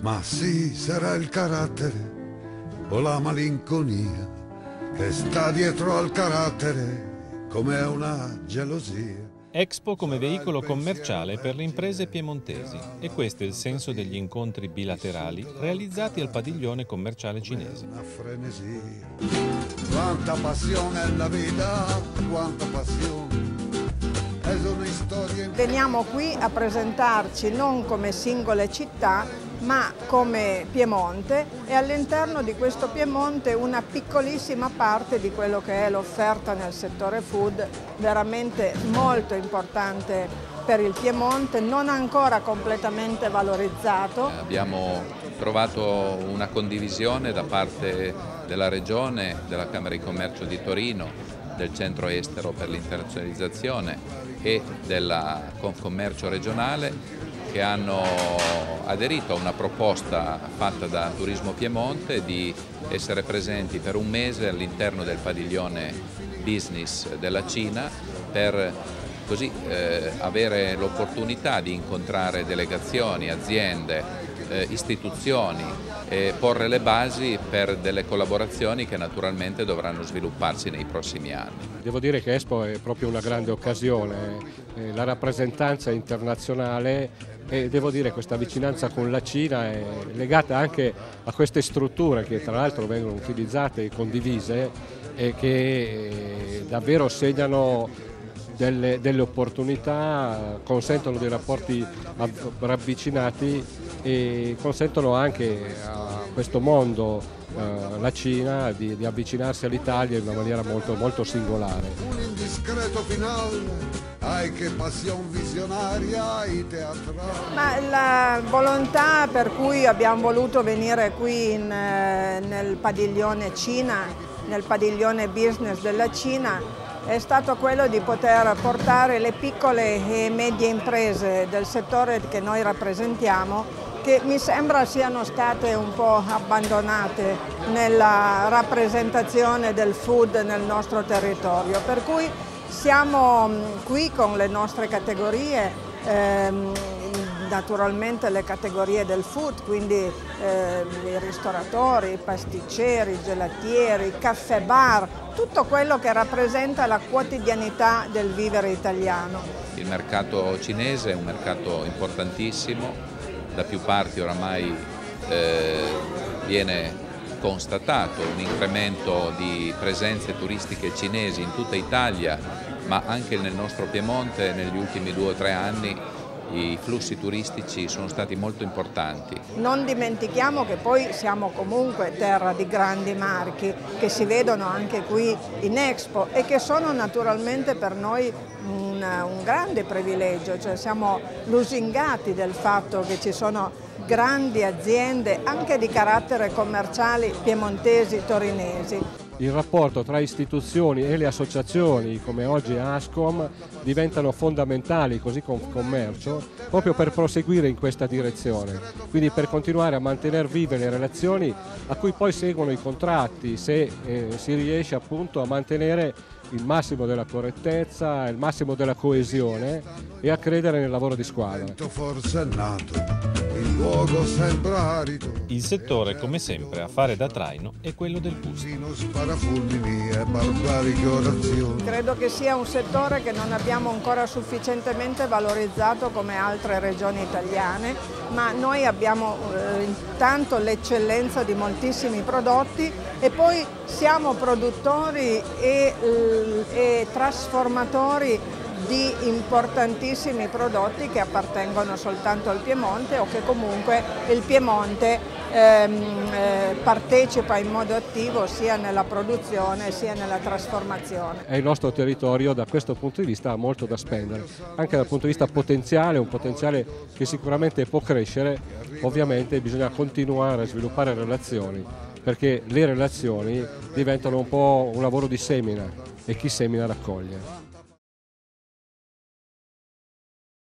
Ma sì, sarà il carattere o la malinconia che sta dietro al carattere come una gelosia. Expo come veicolo commerciale per le imprese piemontesi e questo è il senso degli incontri bilaterali realizzati al padiglione commerciale cinese. Una frenesia. Quanta passione è la vita, quanta passione. E Veniamo qui a presentarci non come singole città, ma come Piemonte e all'interno di questo Piemonte una piccolissima parte di quello che è l'offerta nel settore food, veramente molto importante per il Piemonte, non ancora completamente valorizzato. Abbiamo trovato una condivisione da parte della Regione, della Camera di Commercio di Torino, del Centro Estero per l'Internazionalizzazione e del Confcommercio regionale che hanno aderito a una proposta fatta da Turismo Piemonte di essere presenti per un mese all'interno del padiglione business della Cina per così eh, avere l'opportunità di incontrare delegazioni, aziende, eh, istituzioni e porre le basi per delle collaborazioni che naturalmente dovranno svilupparsi nei prossimi anni. Devo dire che Expo è proprio una grande occasione, eh, la rappresentanza internazionale e devo dire questa vicinanza con la Cina è legata anche a queste strutture che tra l'altro vengono utilizzate e condivise e che eh, davvero segnano delle, delle, opportunità, consentono dei rapporti ravvicinati e consentono anche a questo mondo, eh, la Cina, di, di avvicinarsi all'Italia in una maniera molto, molto singolare. Un indiscreto finale ai che passione visionaria ai teatrali. Ma la volontà per cui abbiamo voluto venire qui in, eh, nel padiglione Cina, nel padiglione business della Cina, è stato quello di poter portare le piccole e medie imprese del settore che noi rappresentiamo che mi sembra siano state un po' abbandonate nella rappresentazione del food nel nostro territorio. Per cui siamo mm, qui con le nostre categorie, ehm, naturalmente le categorie del food, quindi eh, i ristoratori, i pasticceri, i gelatieri, i caffè bar, tutto quello che rappresenta la quotidianità del vivere italiano. Il mercato cinese è un mercato importantissimo, da più parti oramai eh, viene constatato un incremento di presenze turistiche cinesi in tutta Italia, ma anche nel nostro Piemonte negli ultimi due o tre anni i flussi turistici sono stati molto importanti. Non dimentichiamo che poi siamo comunque terra di grandi marchi che si vedono anche qui in Expo e che sono naturalmente per noi un, un grande privilegio, cioè siamo lusingati del fatto che ci sono grandi aziende anche di carattere commerciali piemontesi, torinesi il rapporto tra istituzioni e le associazioni come oggi Ascom diventano fondamentali, così come commercio, proprio per proseguire in questa direzione, quindi per continuare a mantenere vive le relazioni a cui poi seguono i contratti, se eh, si riesce appunto a mantenere il massimo della correttezza, il massimo della coesione e a credere nel lavoro di squadra. Forse è nato il luogo sembra arido. Il settore, come sempre, a fare da traino è quello del fusto. Credo che sia un settore che non abbiamo ancora sufficientemente valorizzato come altre regioni italiane, ma noi abbiamo eh, intanto l'eccellenza di moltissimi prodotti e poi siamo produttori e, eh, e trasformatori di importantissimi prodotti che appartengono soltanto al Piemonte o che comunque il Piemonte ehm, eh, partecipa in modo attivo sia nella produzione sia nella trasformazione. E il nostro territorio da questo punto di vista ha molto da spendere, anche dal punto di vista potenziale, un potenziale che sicuramente può crescere, ovviamente bisogna continuare a sviluppare relazioni perché le relazioni diventano un po' un lavoro di semina e chi semina raccoglie.